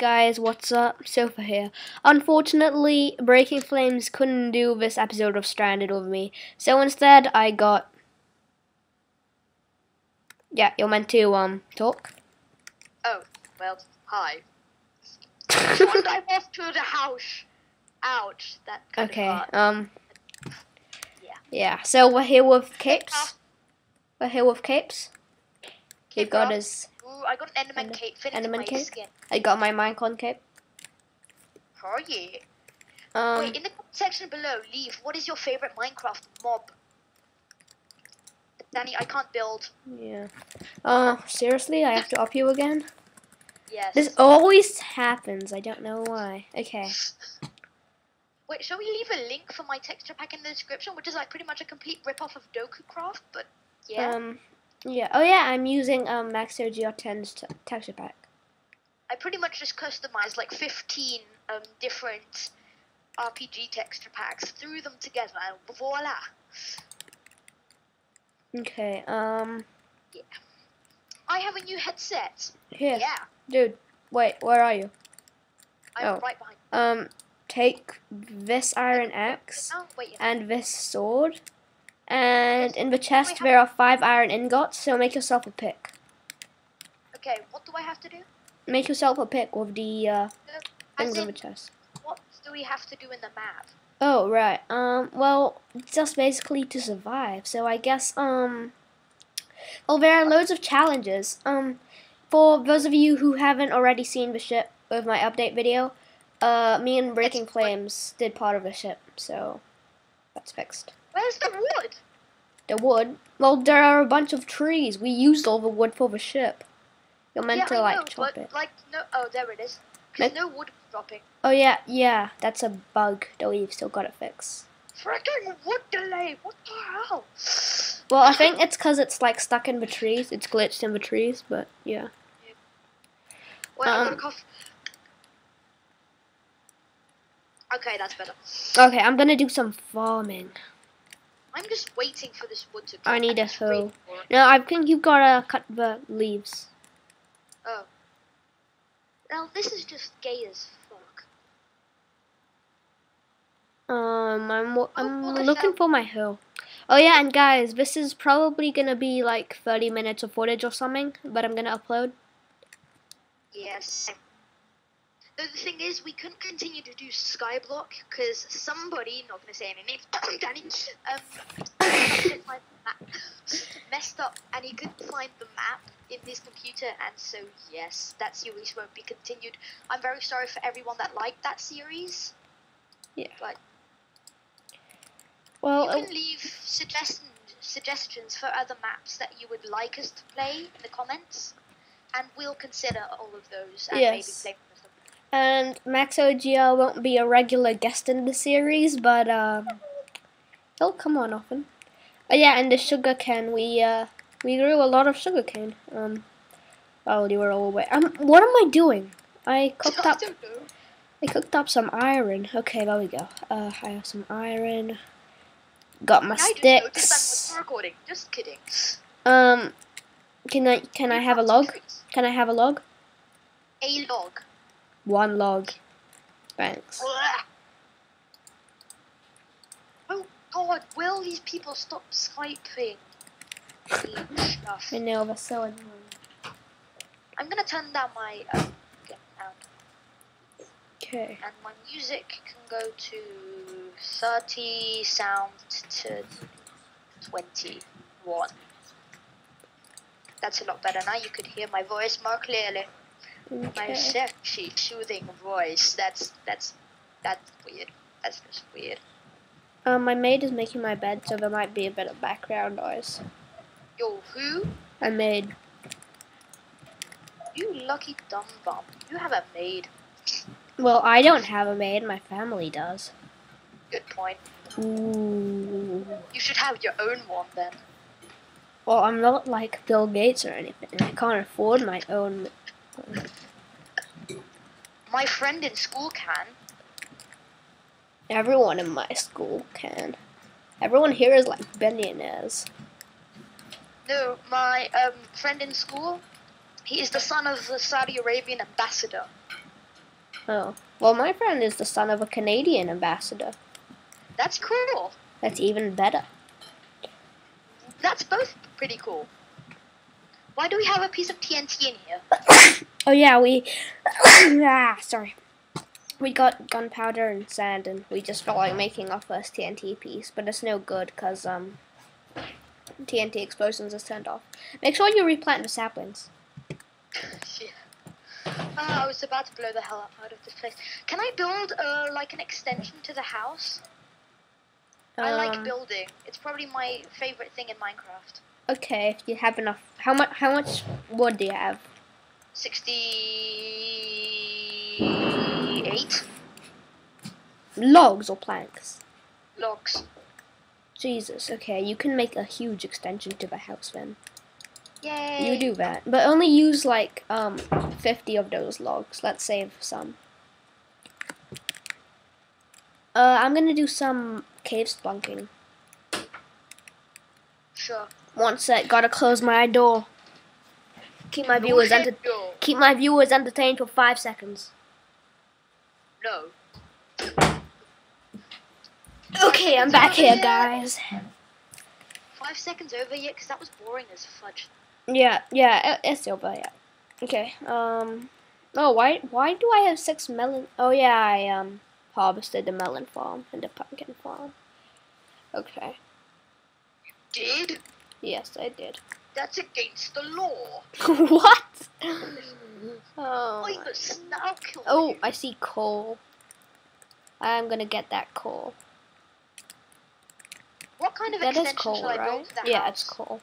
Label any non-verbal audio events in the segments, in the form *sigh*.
guys, what's up? Sofa here. Unfortunately, Breaking Flames couldn't do this episode of Stranded with me, so instead I got. Yeah, you're meant to um talk. Oh, well, hi. Don't off to the house. Ouch, that kind Okay. Um. Yeah. Yeah. So we're here with Capes. We're here with Capes. Cape got his. Ooh, I got an Enderman Ender- cape Enderman my cape? skin. I got my Minecon cape. Oh yeah. Um. Wait, in the comment section below, leave what is your favorite Minecraft mob? Danny, I can't build. Yeah. Uh. Seriously, I have to up you again. Yes. This always happens. I don't know why. Okay. *laughs* Wait, shall we leave a link for my texture pack in the description, which is like pretty much a complete rip-off of DokuCraft, but yeah. Um. Yeah. Oh yeah. I'm using um Maxo GR10's t- texture pack. I pretty much just customized like 15 um, different RPG texture packs, threw them together, and voila! Okay. Um. Yeah. I have a new headset. Here, Yeah, dude. Wait. Where are you? I'm Oh. right behind. Um. Take this iron axe Oh, wait. and this sword, and in the chest there are five iron ingots. So make yourself a pick. Okay, what do I have to do? Make yourself a pick with the uh, As things in in, the chest. what do we have to do in the map? Oh right. Um. Well, just basically to survive. So I guess um. Well, there are loads of challenges. Um, for those of you who haven't already seen the ship with my update video, uh, me and Breaking Flames did part of the ship, so that's fixed. Where's the wood? The wood. Well, there are a bunch of trees. We used all the wood for the ship. You're meant yeah, to I like know, chop but it. like no. Oh, there it is. Because Make- no wood dropping. Oh yeah, yeah. That's a bug that we've still got to fix. Freaking wood delay! What the hell? Well, I *laughs* think it's because it's like stuck in the trees. It's glitched in the trees, but yeah. Wait, I got a Um, cough. Okay, that's better. Okay, I'm gonna do some farming. I'm just waiting for this wood to I need a hoe. No, I think you've gotta cut the leaves. Oh. Well, this is just gay as fuck. Um, I'm w- I'm Oh, looking for my hoe. Oh yeah, and guys, this is probably gonna be like 30 minutes of footage or something, but I'm gonna upload. Yes. Though the thing is, we couldn't continue to do Skyblock because somebody, not gonna say any names, *coughs* Danny, um, couldn't find the map, messed up and he couldn't find the map in his computer, and so yes, that series won't be continued. I'm very sorry for everyone that liked that series. Yeah. But Well, you uh, can leave suggestions suggestions for other maps that you would like us to play in the comments, and we'll consider all of those and maybe play. And Max OGL won't be a regular guest in the series, but um, he'll come on often. Oh yeah, and the sugar cane, we uh, we grew a lot of sugar cane. Um, while you were all away. Um, what am I doing? I cooked up. I cooked up some iron. Okay, there we go. Uh, I have some iron. Got my I just noticed I'm sticks. recording. Just kidding. Um, can I can I have a log? Can I have a log? A log. One log. Thanks. Oh God! Will these people stop swiping? Stuff. I know that's so annoying. I'm gonna turn down my um, get Okay. and my music can go to 30 sound to 21. That's a lot better now. You could hear my voice more clearly. My sexy, soothing voice. That's that's that's weird. That's just weird. Um, my maid is making my bed, so there might be a bit of background noise. Yo, who? I made. You lucky dumb bum. You have a maid. Well, I don't have a maid. My family does. Good point. Ooh. You should have your own one then. Well, I'm not like Bill Gates or anything. I can't afford my own. My friend in school can. Everyone in my school can. Everyone here is like billionaires. No, my um, friend in school, he is the son of the Saudi Arabian ambassador. Oh. Well, my friend is the son of a Canadian ambassador. That's cool. That's even better. That's both pretty cool. Why do we have a piece of TNT in here? *coughs* Oh yeah, we *coughs* ah, sorry. We got gunpowder and sand, and we just felt like making our first TNT piece, but it's no good because um TNT explosions is turned off. Make sure you replant the saplings. Shit. Ah, I was about to blow the hell up out of this place. Can I build uh, like an extension to the house? I like Um, building. It's probably my favorite thing in Minecraft. Okay, if you have enough. How much? How much wood do you have? 68 Logs or planks? logs. Jesus. Okay, you can make a huge extension to the house then. Yay! You do that, but only use like um 50 of those logs. Let's save some. Uh, I'm gonna do some cave splunking. Sure. One sec, gotta close my door. Keep my viewers enter- No. Keep my viewers entertained for five seconds. No. Okay, I'm back here, guys. Five seconds over yet? Because that was boring as fudge. Yeah, yeah, it- it's over. Yeah. Okay. Um. Oh, why? Why do I have six melon? Oh yeah, I um harvested the melon farm and the pumpkin farm. Okay. You did? Yes, I did. That's against the law. *laughs* what? Oh, snout Oh, I see coal. I'm gonna get that coal. What kind of That is extension coal, should I build right? Yeah, house? it's coal.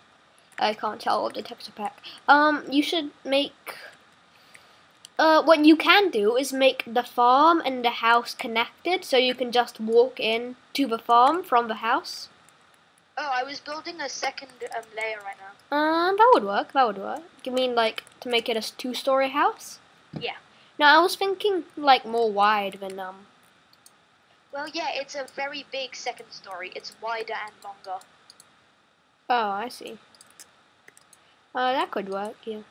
I can't tell the texture pack. Um, you should make. Uh, what you can do is make the farm and the house connected, so you can just walk in to the farm from the house. Oh, I was building a second um, layer right now. Um, that would work. That would work. You mean like to make it a two-story house? Yeah. No, I was thinking like more wide than um. Well, yeah, it's a very big second story. It's wider and longer. Oh, I see. Uh, that could work. Yeah.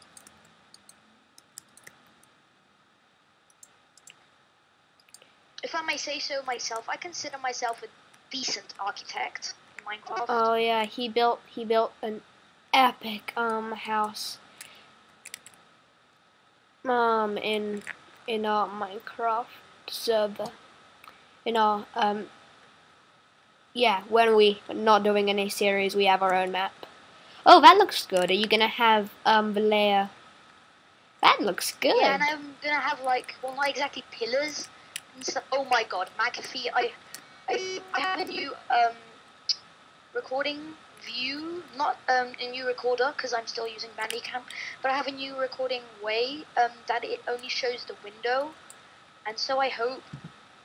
If I may say so myself, I consider myself a decent architect Minecraft. Oh yeah, he built he built an epic um house. Um in in our Minecraft server. In our um yeah, when we are not doing any series we have our own map. Oh that looks good. Are you gonna have um the layer? That looks good. Yeah, and I'm gonna have like, well, not exactly pillars and stuff. Oh my god, McAfee! I, I, I have a new um recording view, not um a new recorder because I'm still using Bandicam, but I have a new recording way um that it only shows the window, and so I hope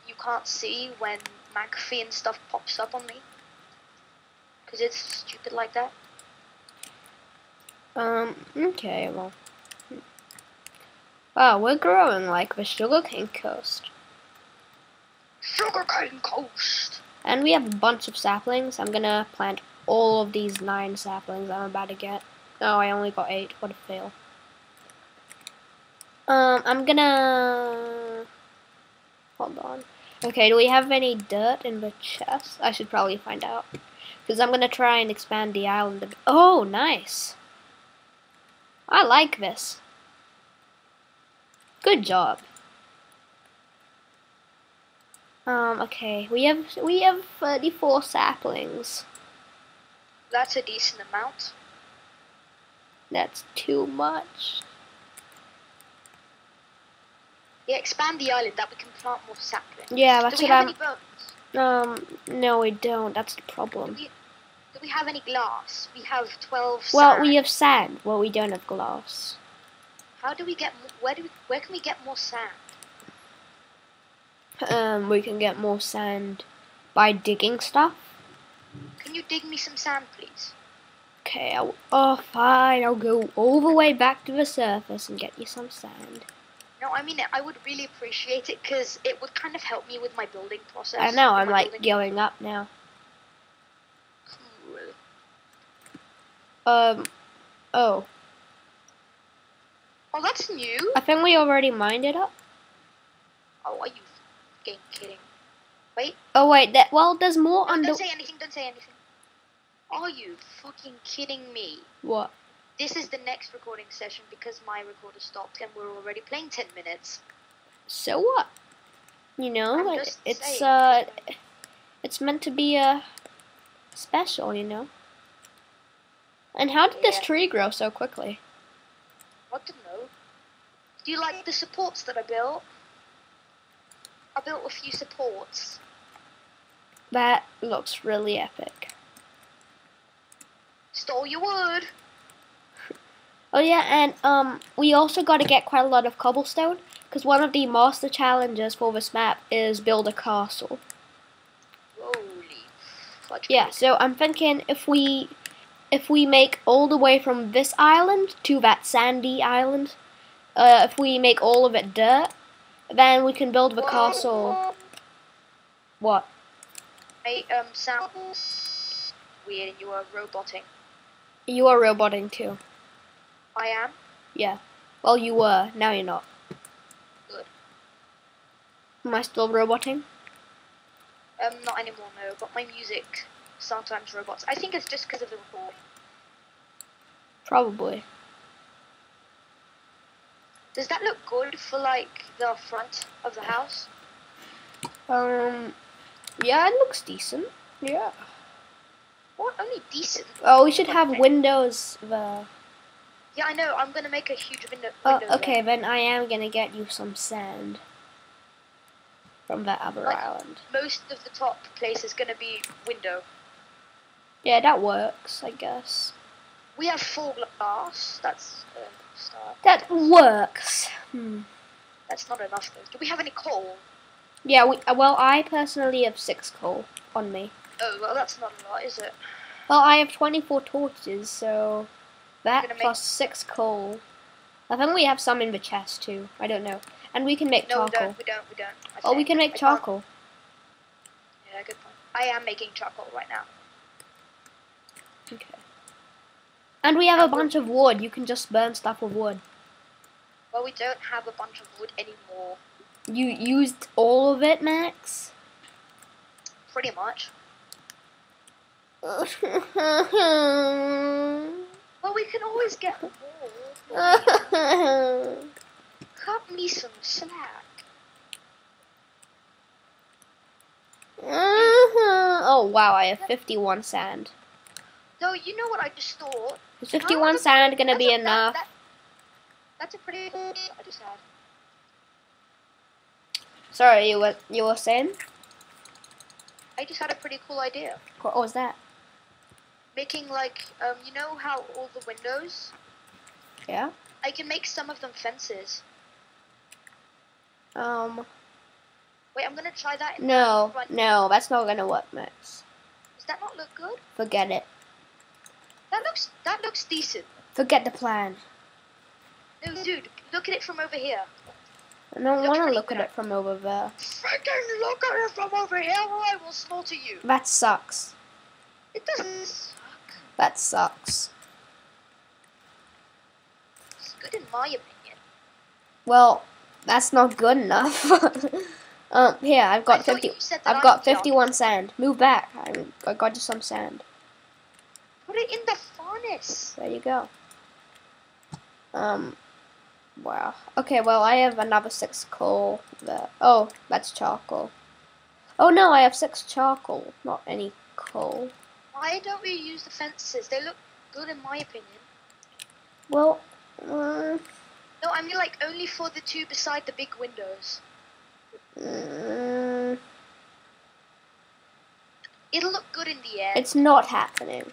you can't see when McAfee and stuff pops up on me, because it's stupid like that. Um, okay, well. Wow, we're growing like the sugarcane coast. Sugarcane Coast. And we have a bunch of saplings. I'm gonna plant all of these nine saplings I'm about to get. Oh, I only got eight. What a fail. Um, I'm gonna... Hold on. Okay, do we have any dirt in the chest? I should probably find out. Because I'm gonna try and expand the island. Oh, nice. I like this. Good job. Um, okay, we have we have 34 saplings. That's a decent amount. That's too much. Yeah, expand the island that we can plant more saplings. Yeah, that's Do we what have I'm. any bones? Um, no, we don't. That's the Do problem. we, do we have any glass? We have 12 Well, sand. we have sand. Well, we don't have glass. How do we get more, where do we, where can we get more sand? Um, we can get more sand by digging stuff. Can you dig me some sand, please? Okay. I'll, oh, fine. I'll go all the way back to the surface and get you some sand. No, I mean I would really appreciate it because it would kind of help me with my building process. I know. I'm like going up now. Cool. Um. Oh, Oh, that's new. I think we already mined it up. Oh, are you fucking kidding? Wait. Oh wait, that well, there's more No, under. don't say anything. Don't say anything. Are you fucking kidding me? What? This is the next recording session because my recorder stopped and we're already playing 10 minutes. So what? You know, I'm like it's saying, uh, it's meant to be uh special, you know. And how did this tree grow so quickly? I don't know? Do you like the supports that I built? I built a few supports. That looks really epic. Stole your wood. *laughs* Oh yeah, and um, we also got to get quite a lot of cobblestone because one of the master challenges for this map is build a castle. Holy fudge Yeah, so I'm thinking if we if we make all the way from this island to that sandy island, uh, if we make all of it dirt, then we can build the castle. What? I um sound weird and you are roboting. You are roboting too. I am. Yeah. Well, you were. Now you're not. Good. Am I still roboting? Um, not anymore, no. But my music sometimes robots. I think it's just because of the recording. Probably. Does that look good for like the front of the house? Um. Yeah, it looks decent. Yeah. What? Only decent. Oh, we should have windows there. Yeah, I know. I'm gonna make a huge window. Oh, window okay, then I am gonna get you some sand from that other Like- island. Most of the top place is gonna be window. Yeah, that works, I guess. We have full glass. That's a That works. Hmm. That's not enough though. Do we have any coal? Yeah, we, uh, well, I personally have six coal on me. Oh, well, that's not a lot, is it? Well, I have 24 torches, so that Gonna make- plus six coal. I think we have some in the chest too. I don't know. And we can make No, we charcoal. don't. We don't. We don't. I Oh, we can make I can't- charcoal. Yeah, good point. I am making charcoal right now. Okay. And we have a bunch of wood. You can just burn stuff with wood. Well, we don't have a bunch of wood anymore. You used all of it, Max? Pretty much. *laughs* Well, we can always get more. *laughs* Cut me some slack. *laughs* oh wow, I have 51 sand. No, you know what I just thought? Is 51 sand gonna be a- enough? that- that's a pretty good idea I just had. Sorry, you were you were saying? I just had a pretty cool idea. What was that? Making like, um, you know how all the windows? Yeah. I can make some of them fences. Um. Wait, I'm gonna try that. No, no, that's not gonna work, Max. Does that not look good? Forget it. That looks that looks decent. Forget the plan. No, dude, look at it from over here. I don't want to look at it from over there. Freaking look at it from over here, or I will slaughter you. That sucks. It doesn't suck. That sucks. It's good in my opinion. Well, that's not good enough. *laughs* um, here I've got thought 50. you said that I've got 51 sand. Move back. I, I got you some sand. Put it in the furnace. There you go. Um, wow. Okay, well I have another six coal. There. Oh, that's charcoal. Oh no, I have six charcoal, not any coal. Why don't we use the fences? They look good in my opinion. Well, uh, No, I mean like only for the two beside the big windows. mm, It'll look good in the air. it's not happening.